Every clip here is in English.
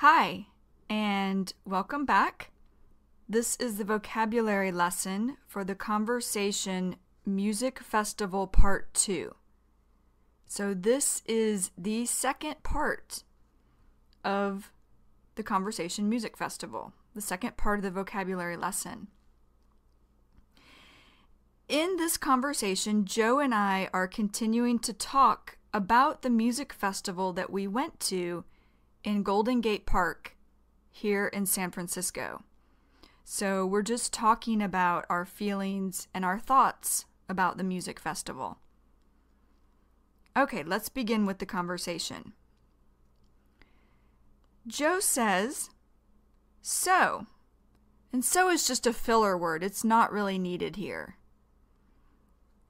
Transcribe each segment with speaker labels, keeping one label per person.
Speaker 1: Hi, and welcome back. This is the vocabulary lesson for the Conversation Music Festival Part 2. So, this is the second part of the Conversation Music Festival, the second part of the vocabulary lesson. In this conversation, Joe and I are continuing to talk about the music festival that we went to in Golden Gate Park here in San Francisco. So, we're just talking about our feelings and our thoughts about the music festival. Okay, let's begin with the conversation. Joe says, So, and so is just a filler word, it's not really needed here.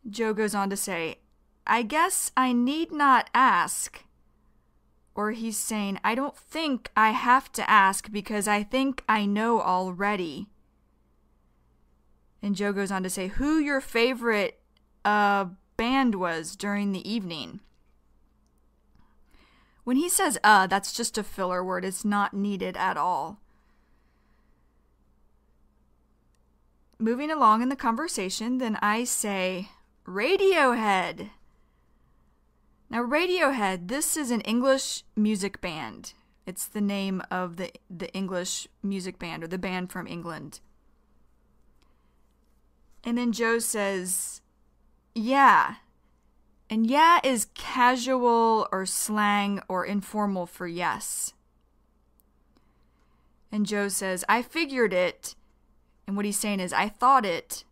Speaker 1: Joe goes on to say, I guess I need not ask. Or he's saying, I don't think I have to ask because I think I know already. And Joe goes on to say, who your favorite uh, band was during the evening. When he says uh, that's just a filler word. It's not needed at all. Moving along in the conversation, then I say, Radiohead. Now, Radiohead, this is an English music band. It's the name of the, the English music band or the band from England. And then Joe says, Yeah. And yeah is casual or slang or informal for yes. And Joe says, I figured it. And what he's saying is, I thought it.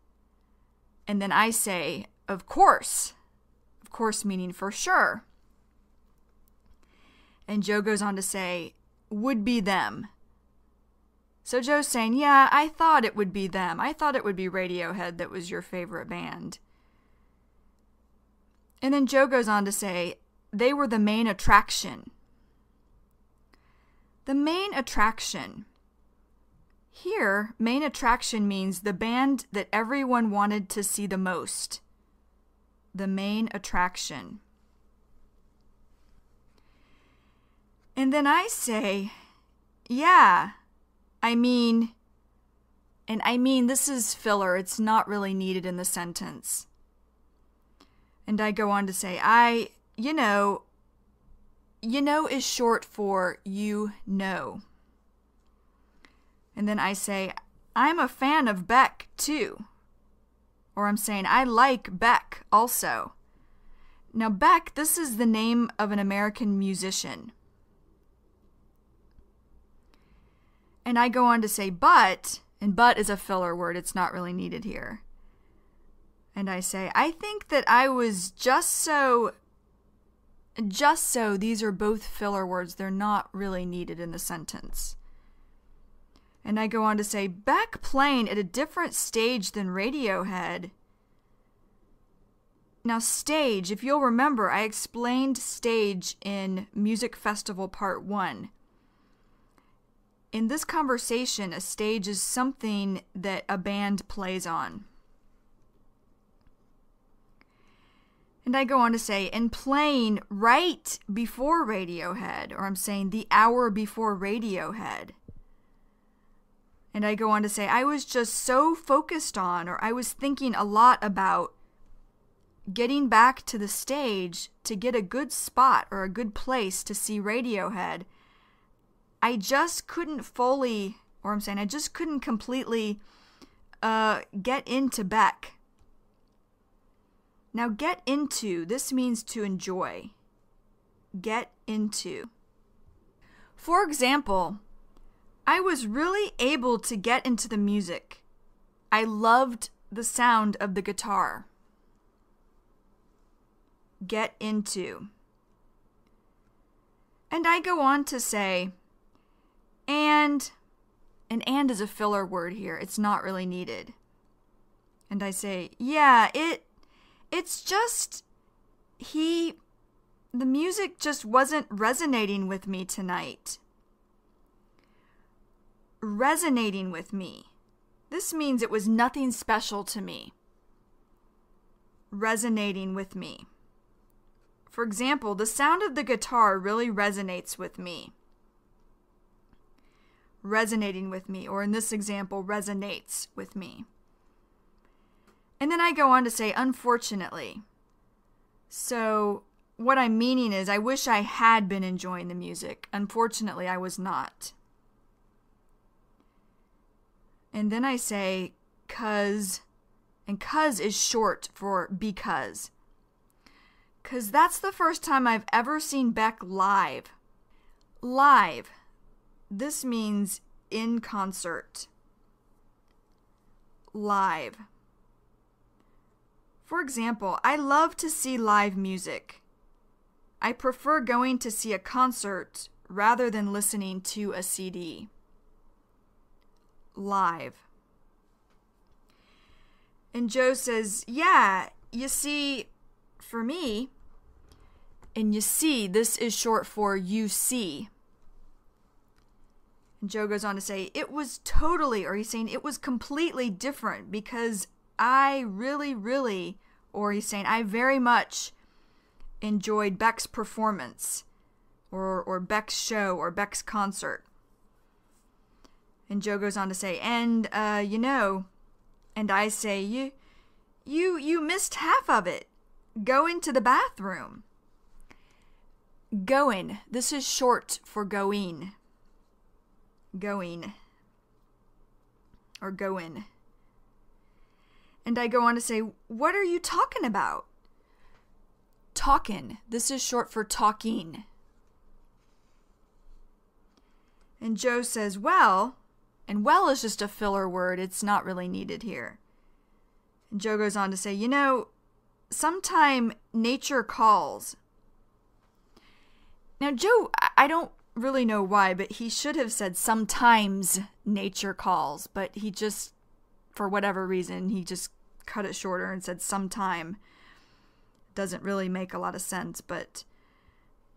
Speaker 1: And then I say, Of course. Of course, meaning for sure. And Joe goes on to say, Would be them. So Joe's saying, Yeah, I thought it would be them. I thought it would be Radiohead that was your favorite band. And then Joe goes on to say, They were the main attraction. The main attraction. Here, main attraction means the band that everyone wanted to see the most. The main attraction. And then I say, Yeah, I mean, and I mean, this is filler. It's not really needed in the sentence. And I go on to say, I, you know, you know is short for you know. And then I say, I'm a fan of Beck too. Or I'm saying, I like Beck also. Now, Beck, this is the name of an American musician. And I go on to say, but, and but is a filler word, it's not really needed here. And I say, I think that I was just so. Just so, these are both filler words. They're not really needed in the sentence. And I go on to say, Beck playing at a different stage than Radiohead. Now, stage, if you'll remember, I explained stage in Music Festival Part 1. In this conversation, a stage is something that a band plays on. And I go on to say, and playing right before Radiohead, or I'm saying the hour before Radiohead. And I go on to say, I was just so focused on, or I was thinking a lot about getting back to the stage to get a good spot or a good place to see Radiohead. I just couldn't fully, or I'm saying, I just couldn't completely uh, get into Beck. Now, get into, this means to enjoy. Get into. For example, I was really able to get into the music. I loved the sound of the guitar. Get into. And I go on to say, and, and and is a filler word here. It's not really needed. And I say, yeah, it, it's just, he, the music just wasn't resonating with me tonight. Resonating with me. This means it was nothing special to me. Resonating with me. For example, the sound of the guitar really resonates with me. resonating with me, or in this example, resonates with me. And then I go on to say, unfortunately. So, what I'm meaning is, I wish I had been enjoying the music. Unfortunately, I was not. And then I say, cuz, and cuz is short for because. Cuz that's the first time I've ever seen Beck live. Live. This means in concert. Live. For example, I love to see live music. I prefer going to see a concert rather than listening to a CD. Live. And Joe says, Yeah, you see, for me, and you see, this is short for you see. And Joe goes on to say, It was totally, or he's saying it was completely different because I really, really, or he's saying, I very much enjoyed Beck's performance or, or Beck's show or Beck's concert. And Joe goes on to say, and, uh, you know, and I say, you, you, you missed half of it. Going to the bathroom. Going. This is short for going. Going. Or going. And I go on to say, What are you talking about? Talking. This is short for talking. And Joe says, Well, and well is just a filler word, it's not really needed here. And Joe goes on to say, You know, sometime nature calls. Now, Joe, I don't really know why, but he should have said sometimes nature calls, but he just, for whatever reason, he just cut it shorter and said sometime. Doesn't really make a lot of sense, but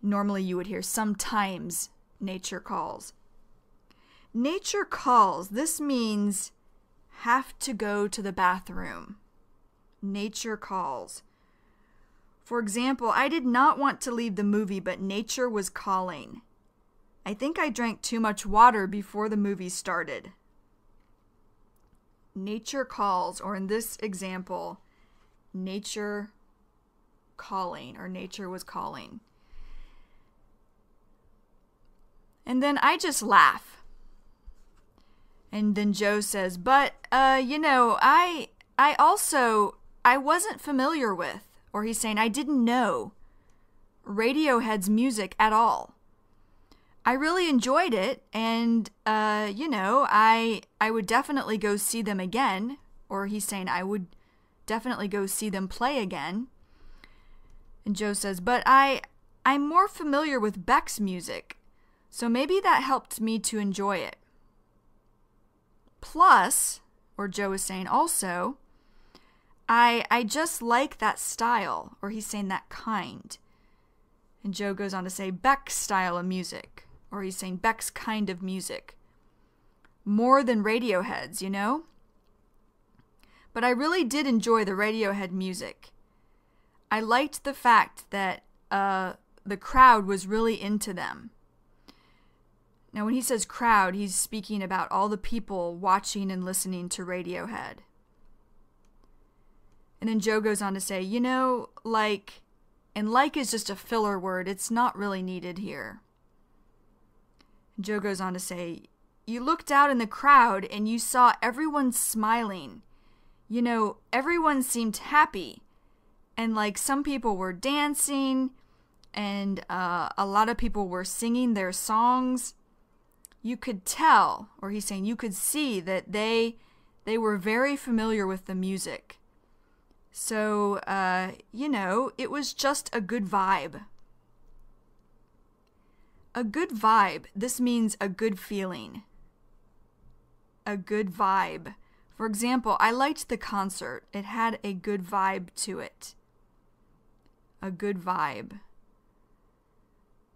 Speaker 1: normally you would hear sometimes nature calls. Nature calls, this means have to go to the bathroom. Nature calls. For example, I did not want to leave the movie, but nature was calling. I think I drank too much water before the movie started. Nature calls, or in this example, nature calling, or nature was calling. And then I just laugh. And then Joe says, "But uh, you know, I I also I wasn't familiar with, or he's saying I didn't know Radiohead's music at all. I really enjoyed it, and uh, you know, I I would definitely go see them again. Or he's saying I would definitely go see them play again. And Joe says, but I I'm more familiar with Beck's music, so maybe that helped me to enjoy it. Plus, or Joe is saying also, I I just like that style, or he's saying that kind. And Joe goes on to say Beck's style of music or he's saying Beck's kind of music. More than Radiohead's, you know? But I really did enjoy the Radiohead music. I liked the fact that uh, the crowd was really into them. Now, when he says crowd, he's speaking about all the people watching and listening to Radiohead. And then Joe goes on to say, you know, like, and like is just a filler word, it's not really needed here. Joe goes on to say, You looked out in the crowd and you saw everyone smiling. You know, everyone seemed happy. And like some people were dancing, and uh, a lot of people were singing their songs. You could tell, or he's saying you could see that they they were very familiar with the music. So, uh, you know, it was just a good vibe. A good vibe. This means a good feeling. A good vibe. For example, I liked the concert. It had a good vibe to it. A good vibe.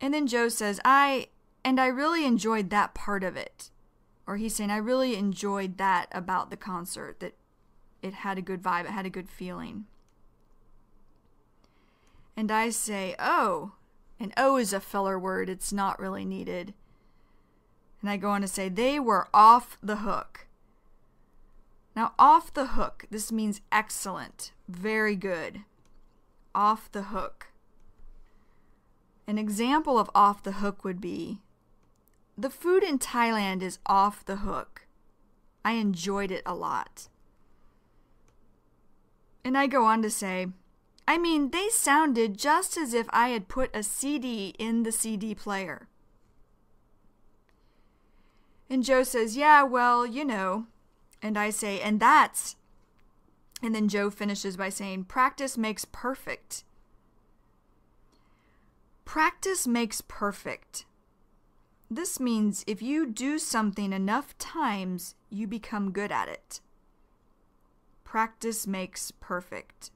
Speaker 1: And then Joe says, I, and I really enjoyed that part of it. Or he's saying, I really enjoyed that about the concert, that it had a good vibe, it had a good feeling. And I say, Oh, and oh is a filler word, it's not really needed. And I go on to say, they were off the hook. Now, off the hook, this means excellent, very good. Off the hook. An example of off the hook would be the food in Thailand is off the hook. I enjoyed it a lot. And I go on to say, I mean, they sounded just as if I had put a CD in the CD player. And Joe says, Yeah, well, you know. And I say, And that's. And then Joe finishes by saying, Practice makes perfect. Practice makes perfect. This means if you do something enough times, you become good at it. Practice makes perfect.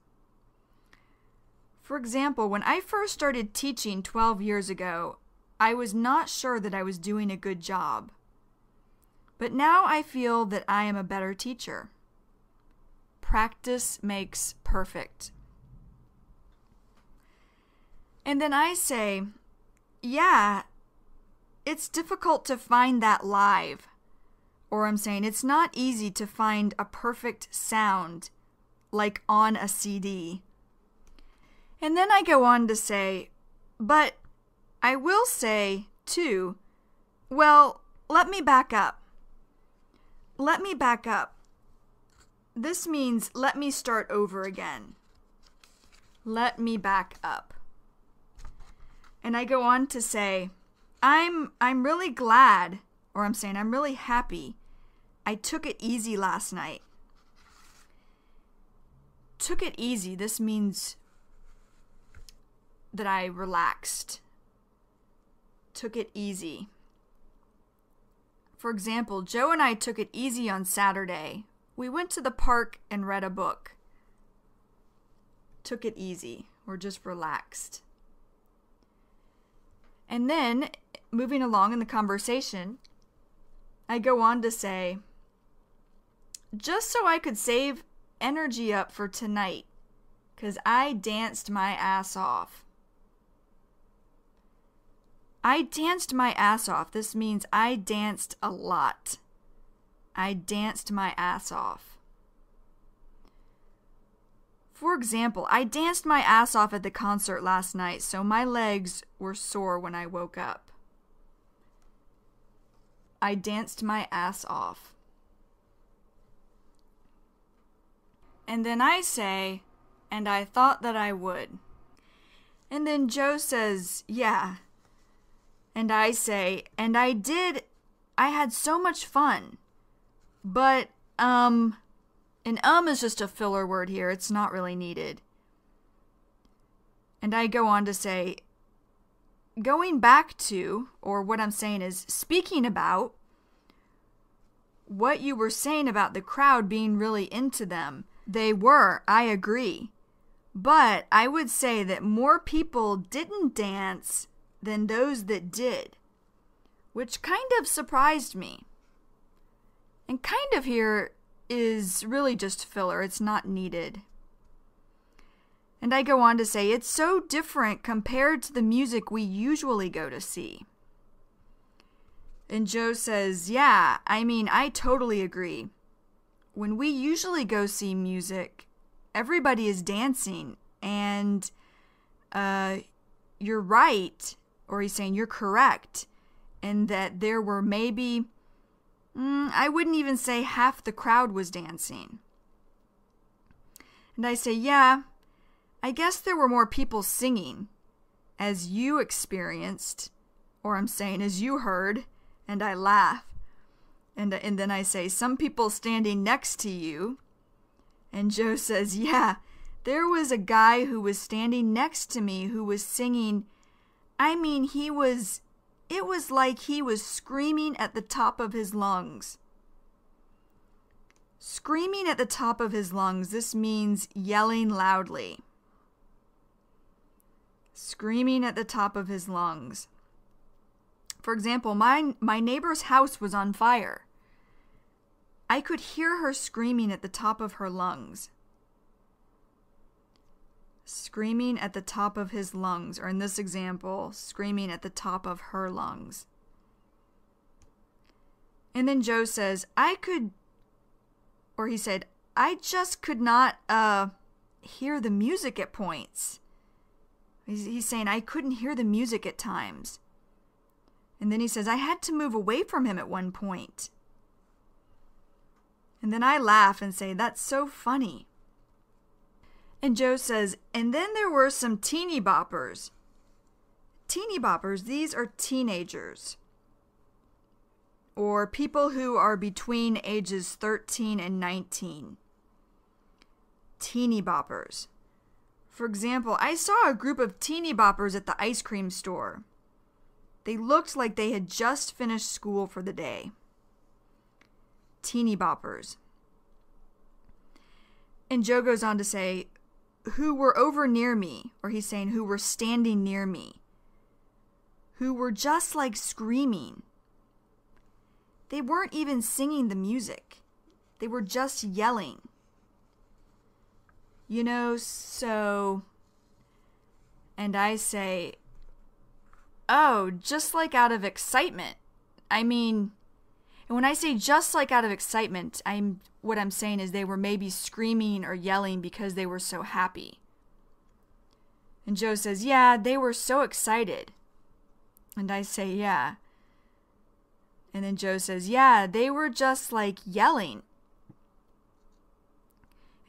Speaker 1: For example, when I first started teaching 12 years ago, I was not sure that I was doing a good job. But now I feel that I am a better teacher. Practice makes perfect. And then I say, yeah, it's difficult to find that live. Or I'm saying it's not easy to find a perfect sound like on a CD. And then I go on to say, but I will say, too, well, let me back up. Let me back up. This means let me start over again. Let me back up. And I go on to say, I'm I'm really glad or I'm saying I'm really happy. I took it easy last night. Took it easy. This means that I relaxed. Took it easy. For example, Joe and I took it easy on Saturday. We went to the park and read a book. Took it easy. We're just relaxed. And then, moving along in the conversation, I go on to say, just so I could save energy up for tonight, because I danced my ass off. I danced my ass off. This means I danced a lot. I danced my ass off. For example, I danced my ass off at the concert last night, so my legs were sore when I woke up. I danced my ass off. And then I say, and I thought that I would. And then Joe says, yeah, and I say, and I did, I had so much fun. But, um, an um is just a filler word here. It's not really needed. And I go on to say, going back to, or what I'm saying is speaking about, what you were saying about the crowd being really into them. They were, I agree. But I would say that more people didn't dance than those that did, which kind of surprised me. And kind of here is really just filler, it's not needed. And I go on to say it's so different compared to the music we usually go to see. And Joe says, Yeah, I mean, I totally agree. When we usually go see music, everybody is dancing, and uh, you're right or he's saying you're correct, and that there were maybe, mm, I wouldn't even say half the crowd was dancing. And I say, yeah, I guess there were more people singing, as you experienced, or I'm saying as you heard, and I laugh. And, and then I say, some people standing next to you. And Joe says, yeah, there was a guy who was standing next to me who was singing I mean, he was. It was like he was screaming at the top of his lungs. Screaming at the top of his lungs, this means yelling loudly. Screaming at the top of his lungs. For example, my, my neighbor's house was on fire. I could hear her screaming at the top of her lungs screaming at the top of his lungs, or in this example, screaming at the top of her lungs. And then Joe says, I could, or he said, I just could not uh, hear the music at points. He's, he's saying, I couldn't hear the music at times. And then he says, I had to move away from him at one point. And then I laugh and say, That's so funny. And Joe says, And then there were some teeny boppers. Teeny boppers, these are teenagers or people who are between ages 13 and 19. Teeny boppers. For example, I saw a group of teeny boppers at the ice cream store. They looked like they had just finished school for the day. Teeny boppers. And Joe goes on to say, who were over near me, or he's saying who were standing near me, who were just like screaming. They weren't even singing the music, they were just yelling. You know, so. And I say, oh, just like out of excitement. I mean, and when I say just like out of excitement, I'm what I'm saying is they were maybe screaming or yelling because they were so happy. And Joe says, "Yeah, they were so excited." And I say, "Yeah." And then Joe says, "Yeah, they were just like yelling."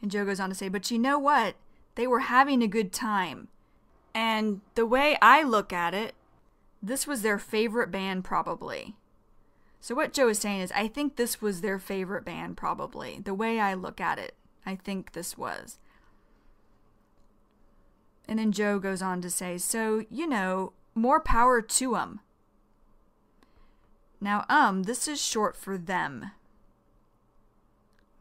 Speaker 1: And Joe goes on to say, "But you know what? They were having a good time." And the way I look at it, this was their favorite band probably. So, what Joe is saying is, I think this was their favorite band, probably. The way I look at it, I think this was. And then Joe goes on to say, So, you know, more power to 'em. Now, um, this is short for them.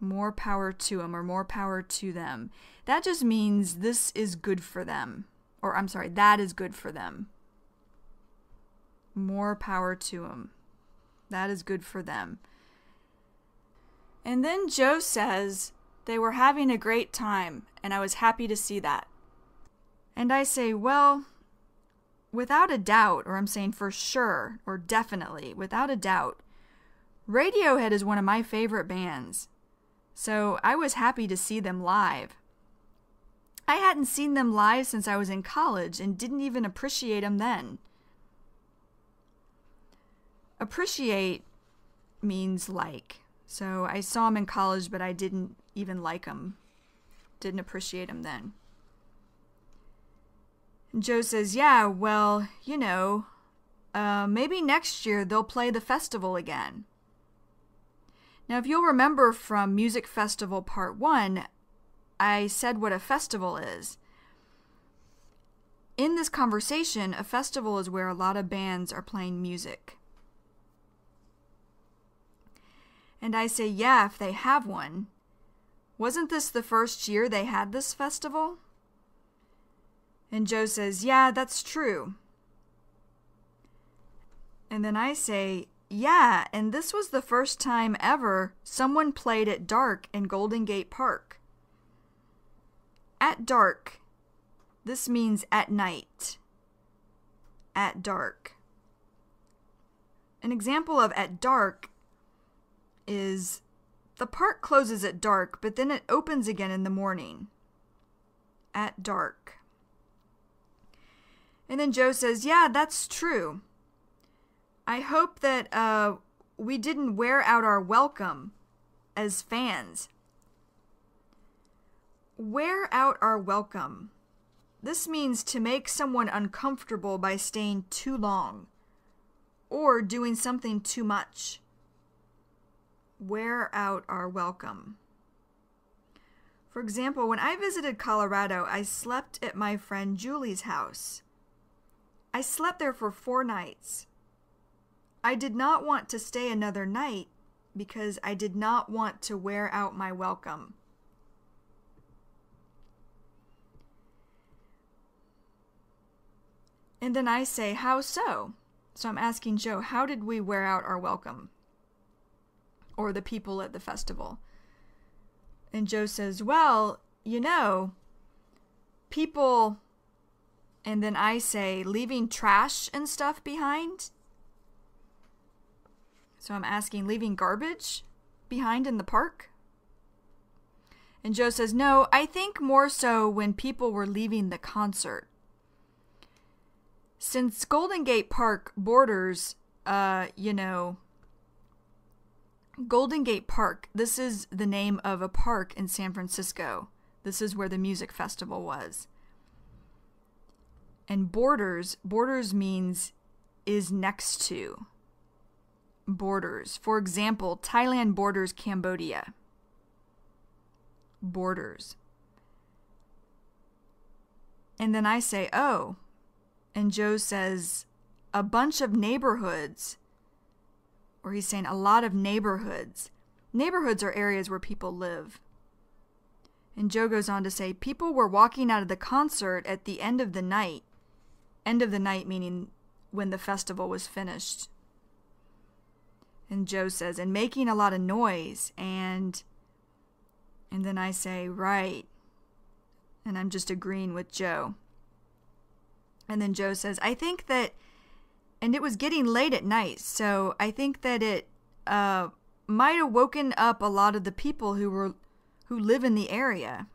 Speaker 1: More power to 'em or more power to them. That just means this is good for them. Or, I'm sorry, that is good for them. More power to 'em. That is good for them. And then Joe says they were having a great time, and I was happy to see that. And I say, well, without a doubt, or I'm saying for sure, or definitely, without a doubt, Radiohead is one of my favorite bands. So I was happy to see them live. I hadn't seen them live since I was in college and didn't even appreciate them then. Appreciate means like. So I saw them in college, but I didn't even like them. Didn't appreciate them then. And Joe says, Yeah, well, you know, uh, maybe next year they'll play the festival again. Now, if you'll remember from Music Festival Part 1, I said what a festival is. In this conversation, a festival is where a lot of bands are playing music. And I say, yeah, if they have one. Wasn't this the first year they had this festival? And Joe says, yeah, that's true. And then I say, yeah, and this was the first time ever someone played at dark in Golden Gate Park. At dark. This means at night. At dark. An example of at dark is the park closes at dark, but then it opens again in the morning. At dark. And then Joe says, Yeah, that's true. I hope that uh, we didn't wear out our welcome as fans. Wear out our welcome. This means to make someone uncomfortable by staying too long or doing something too much wear out our welcome. For example, when I visited Colorado, I slept at my friend Julie's house. I slept there for four nights. I did not want to stay another night because I did not want to wear out my welcome. And then I say, How so? So I'm asking Joe, How did we wear out our welcome? or the people at the festival. And Joe says, Well, you know, people. And then I say, leaving trash and stuff behind. So I'm asking, leaving garbage behind in the park? And Joe says, No, I think more so when people were leaving the concert. Since Golden Gate Park borders, uh, you know, Golden Gate Park, this is the name of a park in San Francisco. This is where the music festival was. And borders, borders means is next to. Borders. For example, Thailand borders Cambodia. Borders. And then I say, oh. And Joe says, a bunch of neighborhoods. Or he's saying a lot of neighborhoods. Neighborhoods are areas where people live. And Joe goes on to say, people were walking out of the concert at the end of the night. End of the night meaning when the festival was finished. And Joe says, and making a lot of noise. And and then I say, right. And I'm just agreeing with Joe. And then Joe says, I think that, and it was getting late at night, so I think that it uh, might have woken up a lot of the people who were who live in the area.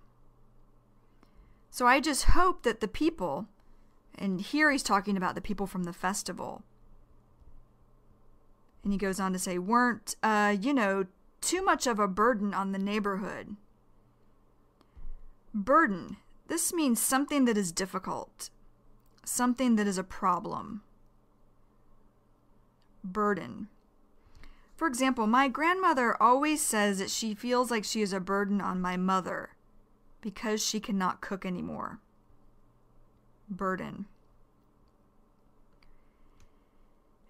Speaker 1: So I just hope that the people, and here he's talking about the people from the festival, and he goes on to say, weren't, uh, you know, too much of a burden on the neighborhood. Burden. This means something that is difficult, something that is a problem. Burden. For example, my grandmother always says that she feels like she is a burden on my mother because she cannot cook anymore. Burden.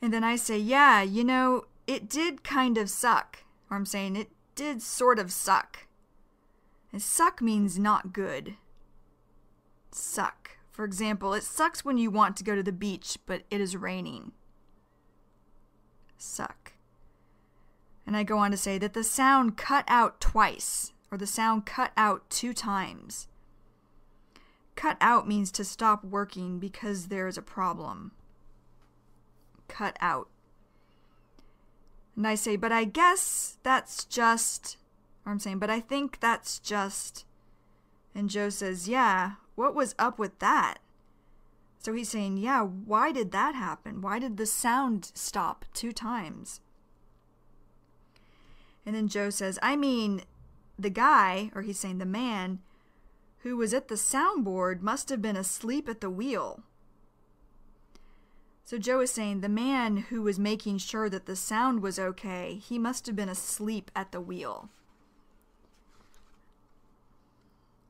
Speaker 1: And then I say, yeah, you know, it did kind of suck. Or I'm saying it did sort of suck. And suck means not good. Suck. For example, it sucks when you want to go to the beach, but it is raining. Suck. And I go on to say that the sound cut out twice, or the sound cut out two times. Cut out means to stop working because there is a problem. Cut out. And I say, but I guess that's just, or I'm saying, but I think that's just. And Joe says, yeah, what was up with that? So he's saying, Yeah, why did that happen? Why did the sound stop two times? And then Joe says, I mean, the guy, or he's saying the man, who was at the soundboard must have been asleep at the wheel. So Joe is saying the man who was making sure that the sound was okay, he must have been asleep at the wheel.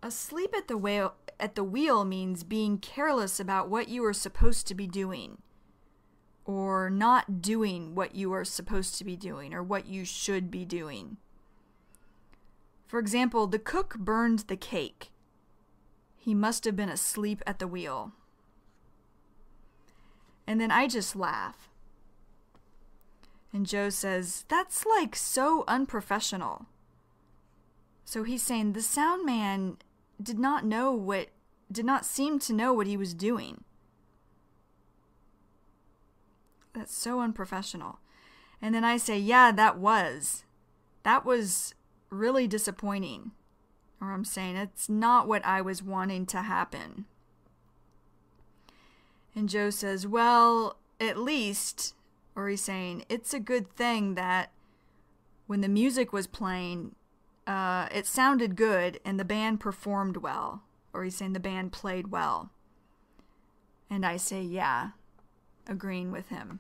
Speaker 1: Asleep at the wheel at the wheel means being careless about what you are supposed to be doing or not doing what you are supposed to be doing or what you should be doing. For example, the cook burned the cake. He must have been asleep at the wheel. And then I just laugh. And Joe says, That's like so unprofessional. So he's saying the sound man did not know what, did not seem to know what he was doing. That's so unprofessional. And then I say, yeah, that was. That was really disappointing. Or I'm saying it's not what I was wanting to happen. And Joe says, well, at least, or he's saying, it's a good thing that when the music was playing, uh, it sounded good and the band performed well. Or he's saying the band played well. And I say, yeah, agreeing with him.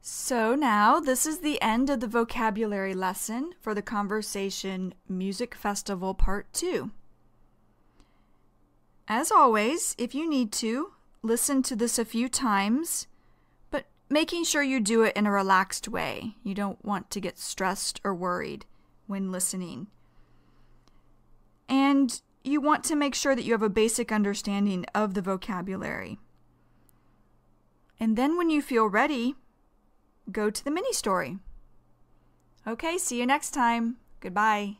Speaker 1: So now, this is the end of the vocabulary lesson for the Conversation Music Festival Part 2. As always, if you need to, listen to this a few times, but making sure you do it in a relaxed way. You don't want to get stressed or worried when listening. And you want to make sure that you have a basic understanding of the vocabulary. And then when you feel ready, go to the mini story. Okay, see you next time. Goodbye.